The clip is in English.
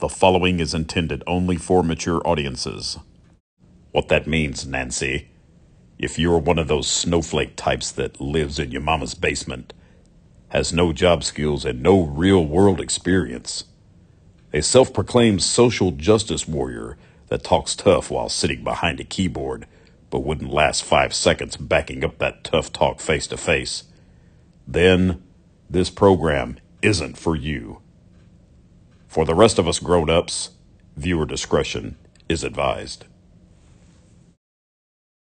The following is intended only for mature audiences. What that means, Nancy, if you're one of those snowflake types that lives in your mama's basement, has no job skills and no real world experience, a self proclaimed social justice warrior that talks tough while sitting behind a keyboard but wouldn't last five seconds backing up that tough talk face to face, then this program isn't for you. For the rest of us grown ups, viewer discretion is advised.